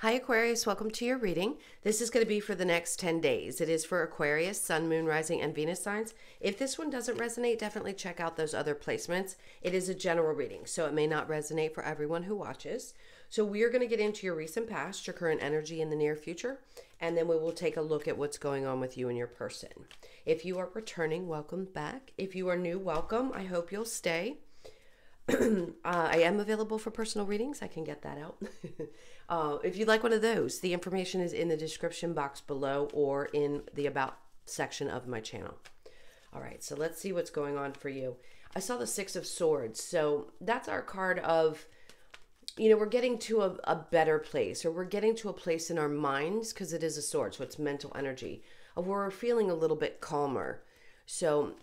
Hi, Aquarius. Welcome to your reading. This is going to be for the next 10 days. It is for Aquarius, Sun, Moon, Rising, and Venus signs. If this one doesn't resonate, definitely check out those other placements. It is a general reading, so it may not resonate for everyone who watches. So, we are going to get into your recent past, your current energy in the near future, and then we will take a look at what's going on with you and your person. If you are returning, welcome back. If you are new, welcome. I hope you'll stay. uh, I am available for personal readings. I can get that out. uh, if you'd like one of those, the information is in the description box below or in the About section of my channel. All right, so let's see what's going on for you. I saw the Six of Swords. So that's our card of, you know, we're getting to a, a better place or we're getting to a place in our minds because it is a sword, so it's mental energy, of where we're feeling a little bit calmer. So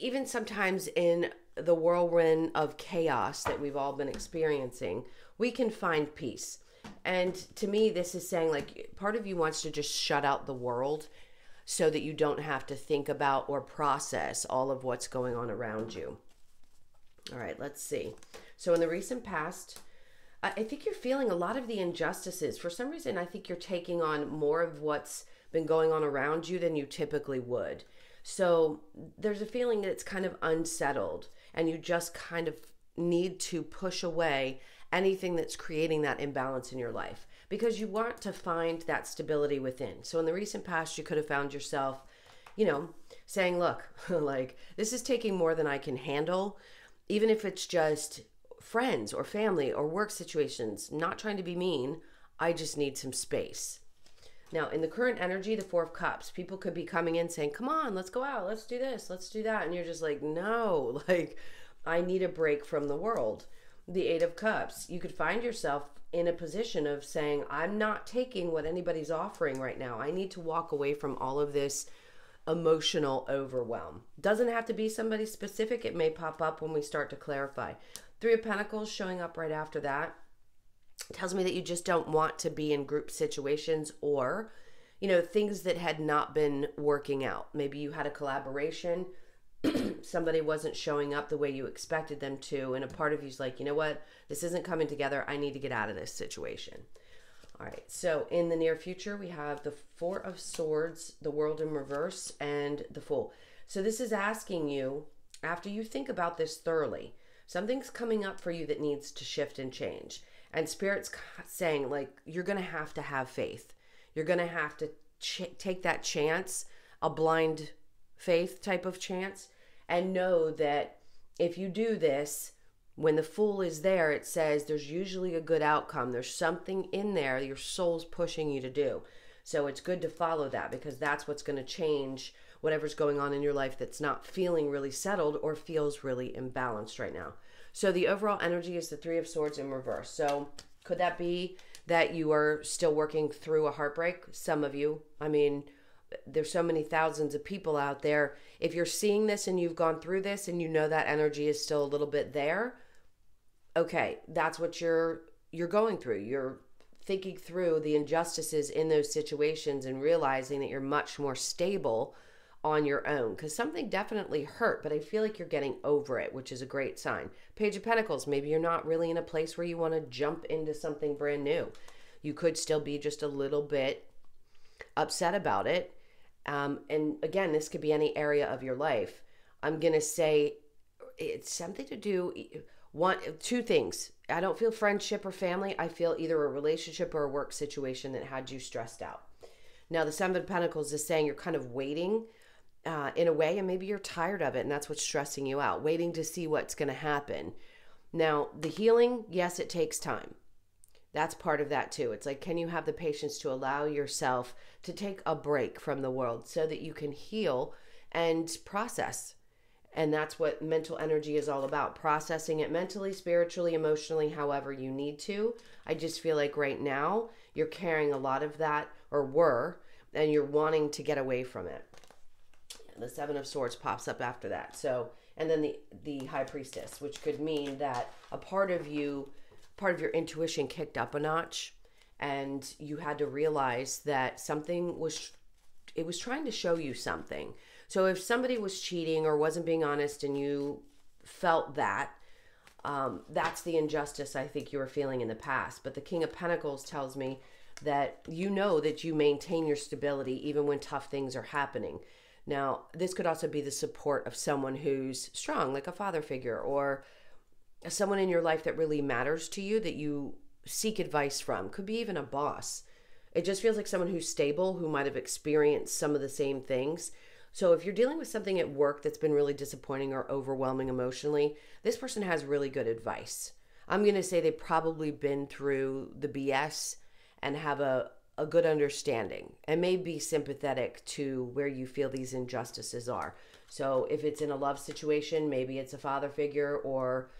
even sometimes in the whirlwind of chaos that we've all been experiencing, we can find peace. And to me, this is saying like part of you wants to just shut out the world so that you don't have to think about or process all of what's going on around you. All right, let's see. So, in the recent past, I think you're feeling a lot of the injustices. For some reason, I think you're taking on more of what's been going on around you than you typically would. So, there's a feeling that it's kind of unsettled and you just kind of need to push away anything that's creating that imbalance in your life because you want to find that stability within. So in the recent past, you could have found yourself, you know, saying, look, like this is taking more than I can handle, even if it's just friends or family or work situations, not trying to be mean. I just need some space. Now, in the current energy, the Four of Cups, people could be coming in saying, Come on, let's go out, let's do this, let's do that. And you're just like, No, like, I need a break from the world. The Eight of Cups, you could find yourself in a position of saying, I'm not taking what anybody's offering right now. I need to walk away from all of this emotional overwhelm. Doesn't have to be somebody specific, it may pop up when we start to clarify. Three of Pentacles showing up right after that tells me that you just don't want to be in group situations or you know things that had not been working out maybe you had a collaboration somebody wasn't showing up the way you expected them to and a part of you's like you know what? This isn't coming together. I need to get out of this situation. All right. So in the near future we have the four of swords the world in reverse and the fool. So this is asking you after you think about this thoroughly something's coming up for you that needs to shift and change. And spirit's saying like you're gonna have to have faith. You're gonna have to take that chance a blind faith type of chance and know that if you do this when the fool is there it says there's usually a good outcome there's something in there your soul's pushing you to do so it's good to follow that because that's what's going to change whatever's going on in your life that's not feeling really settled or feels really imbalanced right now so the overall energy is the Three of Swords in reverse. So could that be that you are still working through a heartbreak? Some of you. I mean, there's so many thousands of people out there. If you're seeing this and you've gone through this and you know that energy is still a little bit there, okay, that's what you're you're going through. You're thinking through the injustices in those situations and realizing that you're much more stable on your own because something definitely hurt, but I feel like you're getting over it, which is a great sign. Page of Pentacles, maybe you're not really in a place where you want to jump into something brand new. You could still be just a little bit upset about it. Um, and again, this could be any area of your life. I'm going to say it's something to do one two things. I don't feel friendship or family. I feel either a relationship or a work situation that had you stressed out. Now, the Seven of Pentacles is saying you're kind of waiting uh, in a way, and maybe you're tired of it, and that's what's stressing you out, waiting to see what's going to happen. Now, the healing, yes, it takes time. That's part of that too. It's like, can you have the patience to allow yourself to take a break from the world so that you can heal and process? And that's what mental energy is all about processing it mentally, spiritually, emotionally, however you need to. I just feel like right now you're carrying a lot of that, or were, and you're wanting to get away from it the seven of swords pops up after that so and then the the high priestess which could mean that a part of you part of your intuition kicked up a notch and you had to realize that something was it was trying to show you something so if somebody was cheating or wasn't being honest and you felt that um, that's the injustice i think you were feeling in the past but the king of pentacles tells me that you know that you maintain your stability even when tough things are happening. Now, this could also be the support of someone who's strong, like a father figure, or someone in your life that really matters to you that you seek advice from. Could be even a boss. It just feels like someone who's stable, who might have experienced some of the same things. So if you're dealing with something at work that's been really disappointing or overwhelming emotionally, this person has really good advice. I'm going to say they've probably been through the BS and have a, a good understanding and may be sympathetic to where you feel these injustices are. So if it's in a love situation, maybe it's a father figure or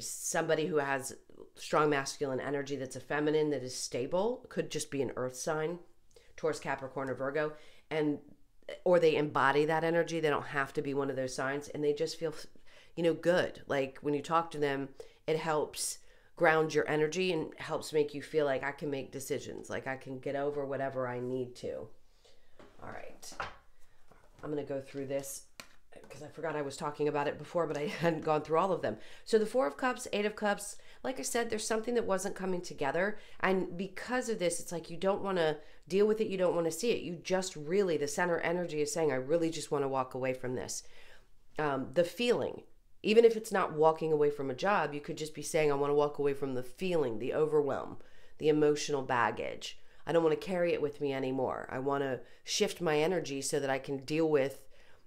somebody who has strong masculine energy that's a feminine that is stable could just be an earth sign Taurus Capricorn or Virgo and or they embody that energy. They don't have to be one of those signs and they just feel you know good. Like when you talk to them it helps ground your energy and helps make you feel like I can make decisions like I can get over whatever I need to. All right. I'm going to go through this because I forgot I was talking about it before, but I hadn't gone through all of them. So the Four of Cups, Eight of Cups, like I said, there's something that wasn't coming together. And because of this, it's like you don't want to deal with it, you don't want to see it. You just really, the center energy is saying, I really just want to walk away from this. Um, the feeling, even if it's not walking away from a job, you could just be saying, I want to walk away from the feeling, the overwhelm, the emotional baggage. I don't want to carry it with me anymore. I want to shift my energy so that I can deal with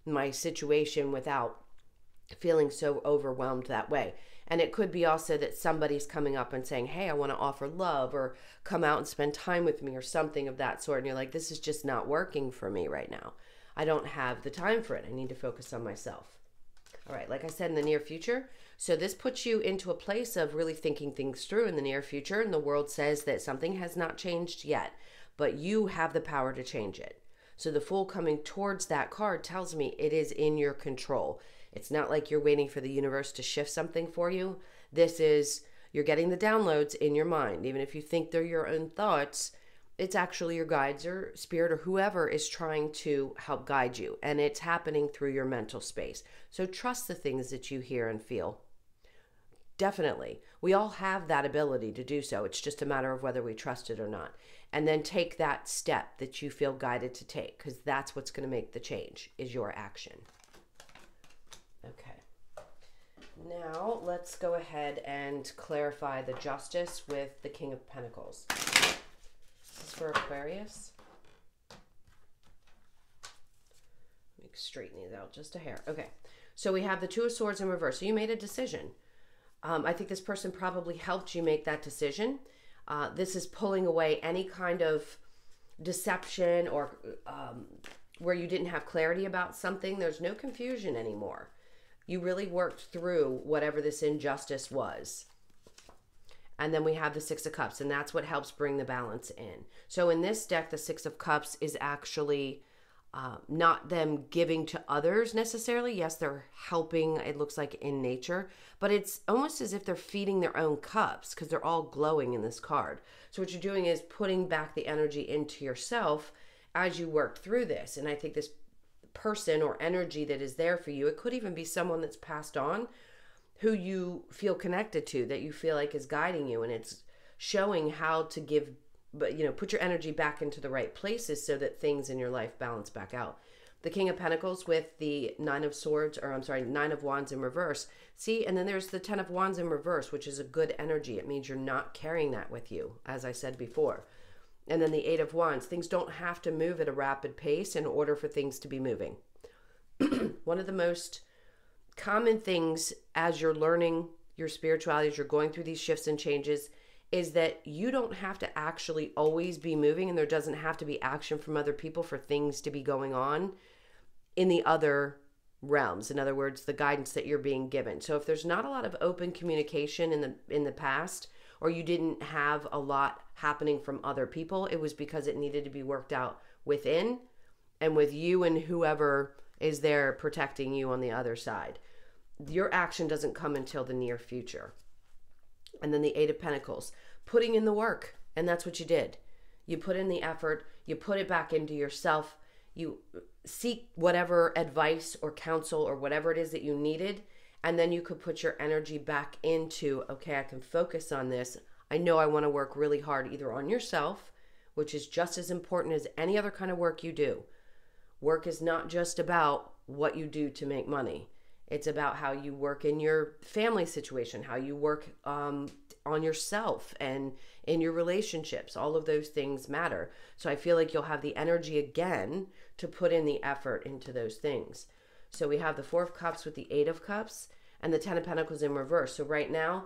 my situation without feeling so overwhelmed that way. And it could be also that somebody's coming up and saying, Hey, I want to offer love or come out and spend time with me or something of that sort. And you're like, This is just not working for me right now. I don't have the time for it. I need to focus on myself. All right, like I said, in the near future. So this puts you into a place of really thinking things through in the near future. And the world says that something has not changed yet, but you have the power to change it. So the Fool coming towards that card tells me it is in your control. It's not like you're waiting for the universe to shift something for you. This is you're getting the downloads in your mind. Even if you think they're your own thoughts, it's actually your guides or spirit or whoever is trying to help guide you. And it's happening through your mental space. So trust the things that you hear and feel. Definitely. We all have that ability to do so. It's just a matter of whether we trust it or not and then take that step that you feel guided to take because that's what's going to make the change is your action. Okay. Now let's go ahead and clarify the justice with the king of pentacles. This is for aquarius. Let me straighten these out just a hair. Okay. So we have the two of swords in reverse. So you made a decision. Um, i think this person probably helped you make that decision uh, this is pulling away any kind of deception or um, where you didn't have clarity about something. There's no confusion anymore. You really worked through whatever this injustice was. And then we have the Six of Cups, and that's what helps bring the balance in. So in this deck, the Six of Cups is actually uh, not them giving to others necessarily. Yes, they're helping, it looks like in nature, but it's almost as if they're feeding their own cups because they're all glowing in this card. So, what you're doing is putting back the energy into yourself as you work through this. And I think this person or energy that is there for you, it could even be someone that's passed on who you feel connected to, that you feel like is guiding you, and it's showing how to give but you know put your energy back into the right places so that things in your life balance back out. The king of pentacles with the nine of swords or i'm sorry nine of wands in reverse. See and then there's the ten of wands in reverse which is a good energy. It means you're not carrying that with you as i said before. And then the eight of wands things don't have to move at a rapid pace in order for things to be moving. One of the most common things as you're learning your spirituality as you're going through these shifts and changes is that you don't have to actually always be moving and there doesn't have to be action from other people for things to be going on in the other realms. In other words the guidance that you're being given. So if there's not a lot of open communication in the in the past or you didn't have a lot happening from other people it was because it needed to be worked out within and with you and whoever is there protecting you on the other side. Your action doesn't come until the near future and then the Eight of Pentacles, putting in the work. And that's what you did. You put in the effort, you put it back into yourself, you seek whatever advice or counsel or whatever it is that you needed. And then you could put your energy back into, okay, I can focus on this. I know I want to work really hard either on yourself which is just as important as any other kind of work you do. Work is not just about what you do to make money. It's about how you work in your family situation, how you work um, on yourself and in your relationships. All of those things matter. So I feel like you'll have the energy again to put in the effort into those things. So we have the Four of Cups with the Eight of Cups and the Ten of Pentacles in reverse. So right now,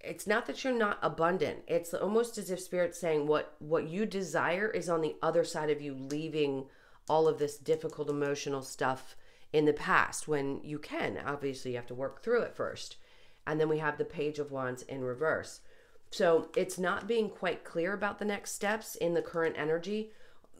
it's not that you're not abundant. It's almost as if Spirit's saying what what you desire is on the other side of you leaving all of this difficult emotional stuff in the past when you can. Obviously, you have to work through it first. And then we have the Page of Wands in reverse. So it's not being quite clear about the next steps in the current energy,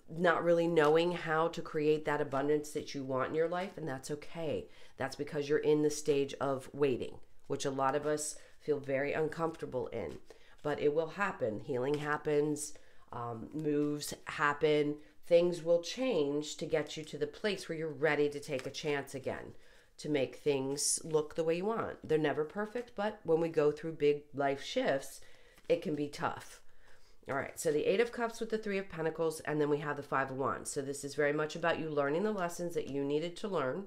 not really knowing how to create that abundance that you want in your life. And that's okay. That's because you're in the stage of waiting, which a lot of us feel very uncomfortable in. But it will happen. Healing happens, um, moves happen, things will change to get you to the place where you're ready to take a chance again to make things look the way you want. They're never perfect, but when we go through big life shifts, it can be tough. All right, so the Eight of Cups with the Three of Pentacles, and then we have the Five of Wands. So this is very much about you learning the lessons that you needed to learn,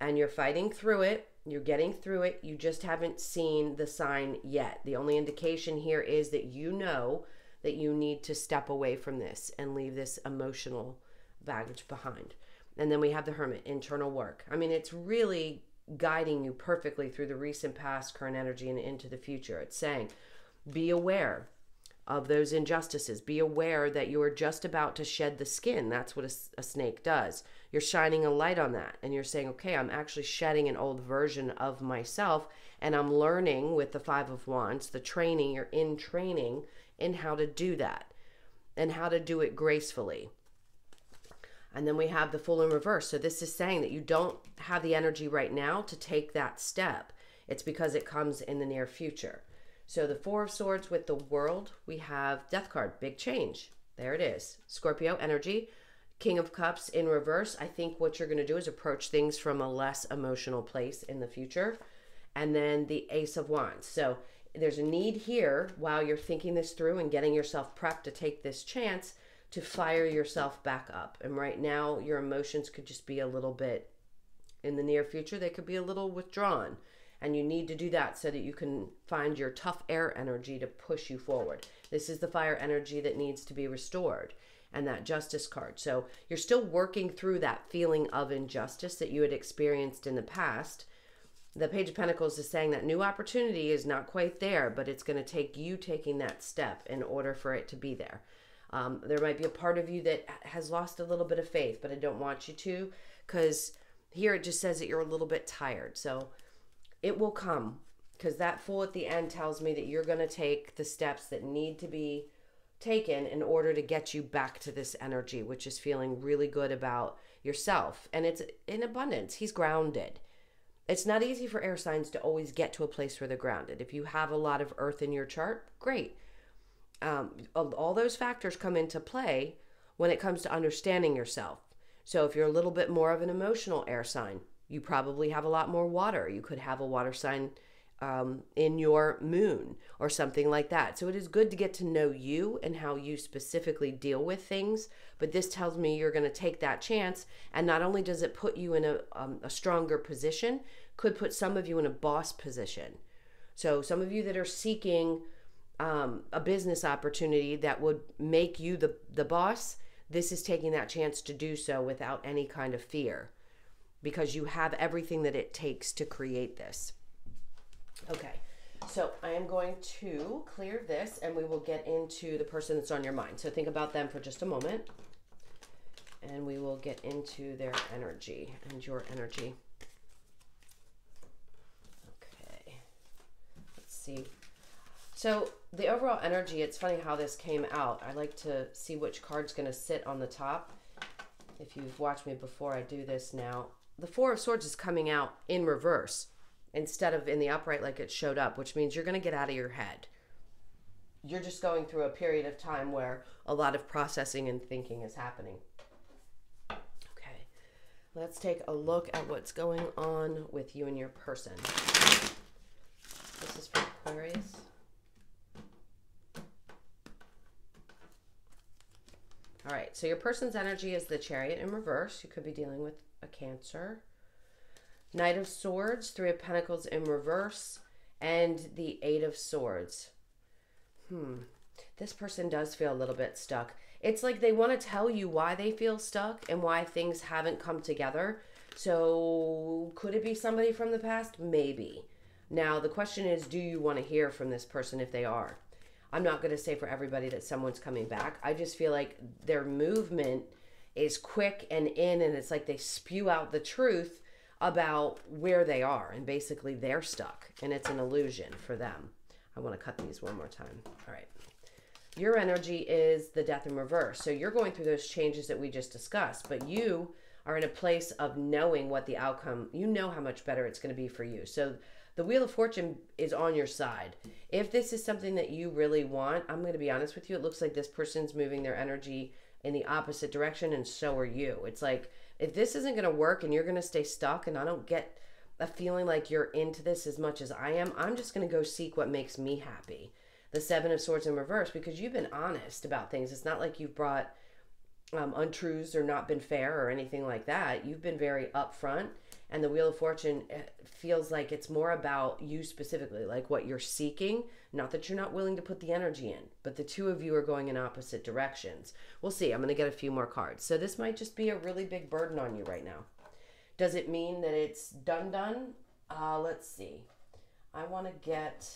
and you're fighting through it. You're getting through it. You just haven't seen the sign yet. The only indication here is that you know that you need to step away from this and leave this emotional baggage behind. And then we have the Hermit, internal work. I mean, it's really guiding you perfectly through the recent past, current energy, and into the future. It's saying, be aware of those injustices. Be aware that you are just about to shed the skin. That's what a, a, snake does. You're shining a light on that and you're saying, okay, I'm actually shedding an old version of myself and I'm learning with the Five of Wands, the training, you're in training in how to do that and how to do it gracefully. And then we have the Fool in reverse. So this is saying that you don't have the energy right now to take that step. It's because it comes in the near future. So the Four of Swords with the World, we have Death card, big change. There it is. Scorpio energy, King of Cups in reverse. I think what you're going to do is approach things from a less emotional place in the future. And then the Ace of Wands. So there's a need here while you're thinking this through and getting yourself prepped to take this chance to fire yourself back up. And right now, your emotions could just be a little bit, in the near future, they could be a little withdrawn. And you need to do that so that you can find your tough air energy to push you forward. This is the fire energy that needs to be restored and that justice card. So you're still working through that feeling of injustice that you had experienced in the past the Page of Pentacles is saying that new opportunity is not quite there, but it's going to take you taking that step in order for it to be there. Um, there might be a part of you that has lost a little bit of faith, but I don't want you to because here it just says that you're a little bit tired. So it will come because that fool at the end tells me that you're going to take the steps that need to be taken in order to get you back to this energy, which is feeling really good about yourself. And it's in abundance. He's grounded. It's not easy for air signs to always get to a place where they're grounded. If you have a lot of earth in your chart, great. Um, all those factors come into play when it comes to understanding yourself. So if you're a little bit more of an emotional air sign, you probably have a lot more water. You could have a water sign um, in your moon or something like that. So it is good to get to know you and how you specifically deal with things. But this tells me you're going to take that chance. And not only does it put you in a, um, a stronger position, could put some of you in a boss position. So some of you that are seeking um, a business opportunity that would make you the, the boss, this is taking that chance to do so without any kind of fear because you have everything that it takes to create this. Okay, so I am going to clear this and we will get into the person that's on your mind. So think about them for just a moment and we will get into their energy and your energy. Okay, let's see. So the overall energy, it's funny how this came out. I like to see which card's going to sit on the top. If you've watched me before, I do this now. The Four of Swords is coming out in reverse instead of in the upright like it showed up, which means you're going to get out of your head. You're just going through a period of time where a lot of processing and thinking is happening. Okay, let's take a look at what's going on with you and your person. This is for Aquarius. All right, so your person's energy is the chariot in reverse. You could be dealing with a Cancer. Knight of Swords, Three of Pentacles in reverse, and the Eight of Swords. Hmm. This person does feel a little bit stuck. It's like they want to tell you why they feel stuck and why things haven't come together. So, could it be somebody from the past? Maybe. Now, the question is do you want to hear from this person if they are? I'm not going to say for everybody that someone's coming back. I just feel like their movement is quick and in, and it's like they spew out the truth about where they are, and basically they're stuck, and it's an illusion for them. I want to cut these one more time. All right. Your energy is the death in reverse. So you're going through those changes that we just discussed, but you are in a place of knowing what the outcome, you know how much better it's going to be for you. So the wheel of fortune is on your side. If this is something that you really want, I'm going to be honest with you, it looks like this person's moving their energy in the opposite direction and so are you. It's like if this isn't going to work and you're going to stay stuck and I don't get a feeling like you're into this as much as I am, I'm just going to go seek what makes me happy. The 7 of swords in reverse because you've been honest about things. It's not like you've brought um, untruths or not been fair or anything like that. You've been very upfront and the wheel of fortune eh, feels like it's more about you specifically like what you're seeking. Not that you're not willing to put the energy in but the two of you are going in opposite directions. We'll see. I'm going to get a few more cards. So this might just be a really big burden on you right now. Does it mean that it's done done? Uh, let's see. I want to get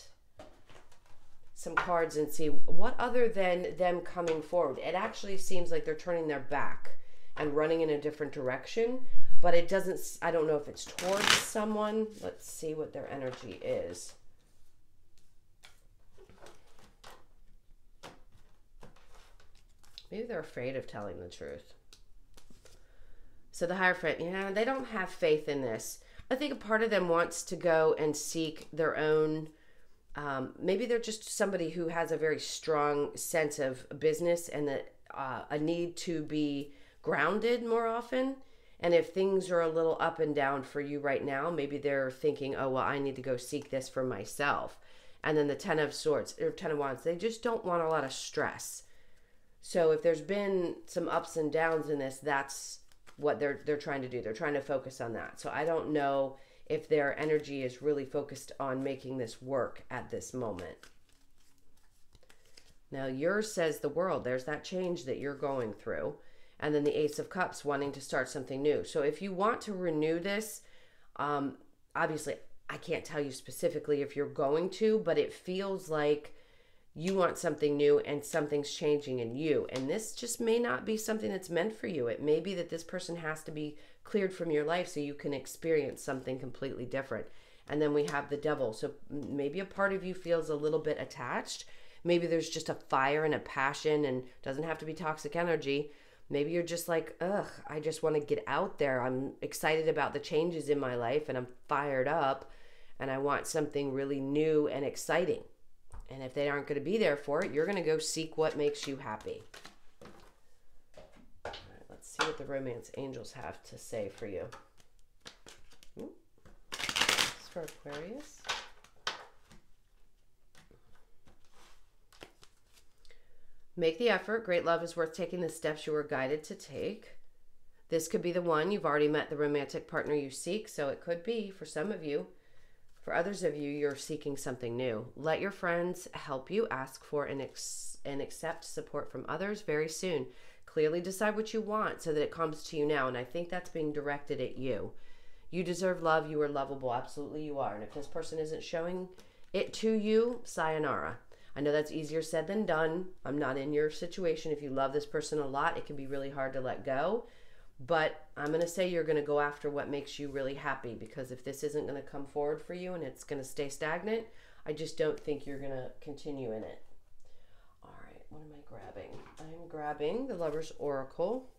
some cards and see what other than them coming forward. It actually seems like they're turning their back and running in a different direction but it doesn't, I don't know if it's towards someone. Let's see what their energy is. Maybe they're afraid of telling the truth. So the Hierophant, yeah, they don't have faith in this. I think a part of them wants to go and seek their own. Um, maybe they're just somebody who has a very strong sense of business and that uh, a need to be grounded more often and if things are a little up and down for you right now, maybe they're thinking, oh, well, I need to go seek this for myself. And then the 10 of swords or 10 of wands, they just don't want a lot of stress. So if there's been some ups and downs in this, that's what they're they're trying to do. They're trying to focus on that. So I don't know if their energy is really focused on making this work at this moment. Now yours says the world. There's that change that you're going through and then the Ace of Cups wanting to start something new. So if you want to renew this, um, obviously I can't tell you specifically if you're going to, but it feels like you want something new and something's changing in you. And this just may not be something that's meant for you. It may be that this person has to be cleared from your life so you can experience something completely different. And then we have the devil. So maybe a part of you feels a little bit attached. Maybe there's just a fire and a passion and doesn't have to be toxic energy Maybe you're just like, ugh, I just want to get out there. I'm excited about the changes in my life and I'm fired up and I want something really new and exciting. And if they aren't going to be there for it, you're going to go seek what makes you happy. Let's see what the romance angels have to say for you. Ooh. For Aquarius. Make the effort. Great love is worth taking the steps you were guided to take. This could be the one. You've already met the romantic partner you seek, so it could be for some of you. For others of you, you're seeking something new. Let your friends help you ask for and, ex- and accept support from others very soon. Clearly decide what you want so that it comes to you now. And I think that's being directed at you. You deserve love. You are lovable. Absolutely, you are. And if this person isn't showing it to you, sayonara. I know that's easier said than done. I'm not in your situation. If you love this person a lot, it can be really hard to let go. But I'm going to say you're going to go after what makes you really happy because if this isn't going to come forward for you and it's going to stay stagnant, I just don't think you're going to continue in it. All right, what am I grabbing? I'm grabbing the Lover's Oracle.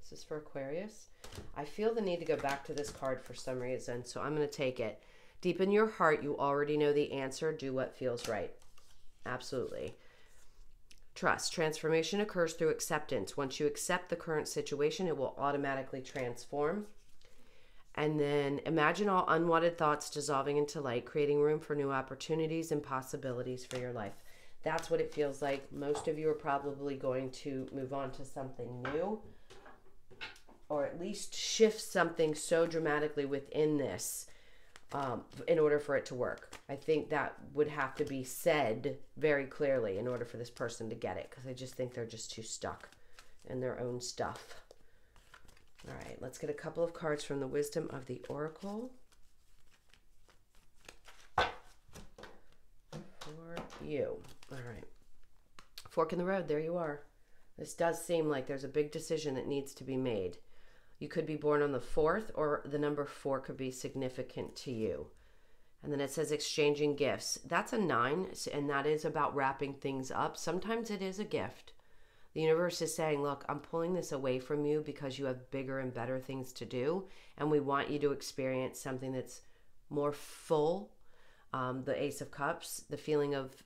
This is for Aquarius. I feel the need to go back to this card for some reason, so I'm going to take it. Deep in your heart, you already know the answer. Do what feels right. Absolutely. Trust. Transformation occurs through acceptance. Once you accept the current situation, it will automatically transform. And then imagine all unwanted thoughts dissolving into light, creating room for new opportunities and possibilities for your life. That's what it feels like. Most of you are probably going to move on to something new or at least shift something so dramatically within this um, in order for it to work. I think that would have to be said very clearly in order for this person to get it because I just think they're just too stuck in their own stuff. All right, let's get a couple of cards from the Wisdom of the Oracle. For you. All right. Fork in the road, there you are. This does seem like there's a big decision that needs to be made. You could be born on the fourth, or the number four could be significant to you. And then it says exchanging gifts. That's a nine, and that is about wrapping things up. Sometimes it is a gift. The universe is saying, Look, I'm pulling this away from you because you have bigger and better things to do. And we want you to experience something that's more full. Um, the Ace of Cups, the feeling of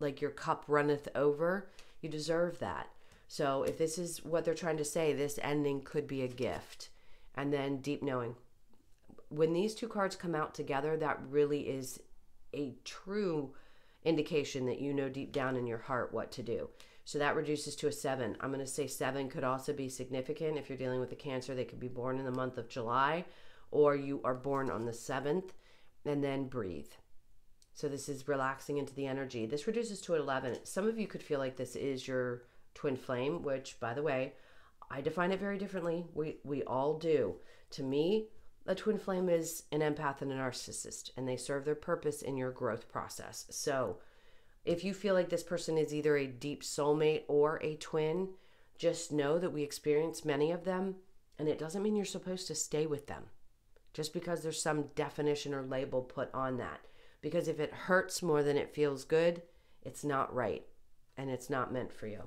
like your cup runneth over. You deserve that. So if this is what they're trying to say, this ending could be a gift. And then deep knowing. When these two cards come out together, that really is a true indication that you know deep down in your heart what to do. So that reduces to a seven. I'm going to say seven could also be significant if you're dealing with a cancer. They could be born in the month of July or you are born on the seventh and then breathe. So this is relaxing into the energy. This reduces to 11. Some of you could feel like this is your twin flame, which, by the way, I define it very differently. We, we all do. To me, a twin flame is an empath and a narcissist, and they serve their purpose in your growth process. So, if you feel like this person is either a deep soulmate or a twin, just know that we experience many of them, and it doesn't mean you're supposed to stay with them just because there's some definition or label put on that. Because if it hurts more than it feels good, it's not right and it's not meant for you.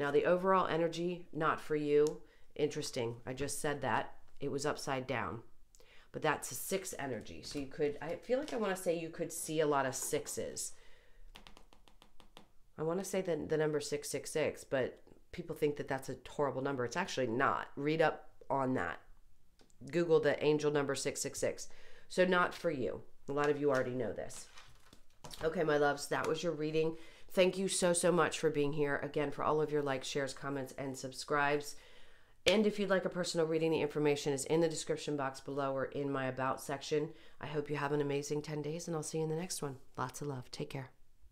Now, the overall energy, not for you. Interesting. I just said that. It was upside down. But that's a six energy. So you could, I feel like I want to say you could see a lot of sixes. I want to say the, the number 666, but people think that that's a horrible number. It's actually not. Read up on that. Google the angel number 666. So, not for you. A lot of you already know this. Okay, my loves, that was your reading. Thank you so, so much for being here. Again, for all of your likes, shares, comments, and subscribes. And if you'd like a personal reading, the information is in the description box below or in my About section. I hope you have an amazing 10 days, and I'll see you in the next one. Lots of love. Take care.